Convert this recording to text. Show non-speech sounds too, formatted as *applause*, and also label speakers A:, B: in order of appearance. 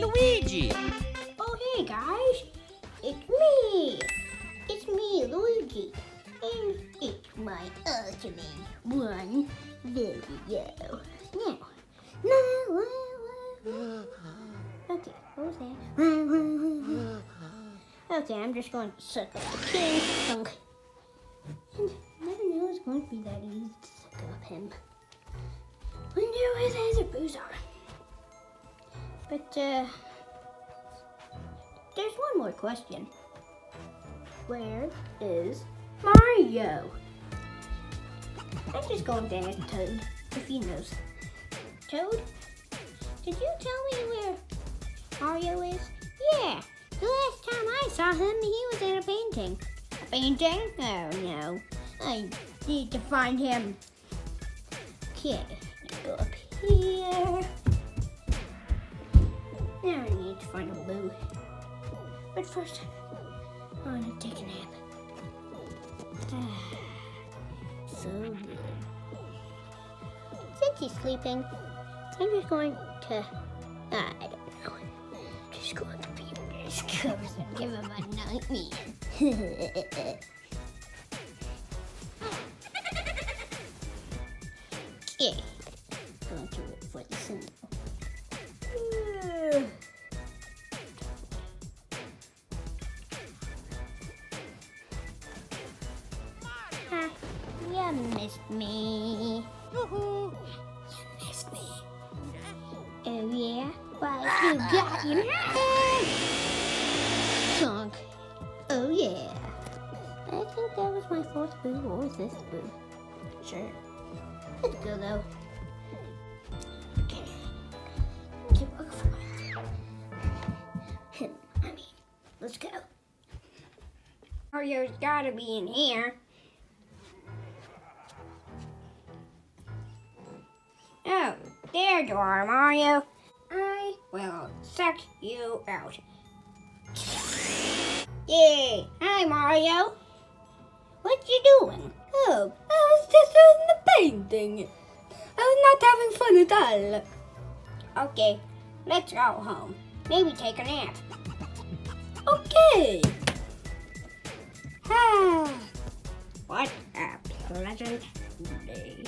A: Luigi.
B: Oh, hey guys. It's me. It's me, Luigi. And it's my ultimate one video. Now, now, okay, what was that? Okay, I'm just going to suck up the king. And never knew it was going to be that easy to suck up him. When you with his booze on. But, uh, there's one more question. Where is Mario? I'm just going to ask Toad if he knows. Toad, did you tell me where Mario is? Yeah, the last time I saw him, he was in a painting. A painting? Oh no, I need to find him. Okay, let's go up here. Now I need to find a blue. But first, I want to take a nap. *sighs* so good. Since he's sleeping, I'm just going to, uh, I don't know, just to be under his covers and give him a nightmare. *laughs* okay, going to look for the. You missed me.
A: Yoo-hoo.
B: You missed me. Oh yeah? Why you got your head sunk. Oh yeah. I think that was my fourth boo, or was this boo? Sure. Let's go though. Okay. Let's look for him. *laughs* I mean, let's go. Mario's gotta be in here. There you are, Mario. I will suck you out. Yay! Hi, Mario. What you doing?
C: Oh, I was just doing the painting. I was not having fun at all.
B: Okay, let's go home. Maybe take a nap.
C: Okay.
B: Ah, *sighs* what a pleasant day.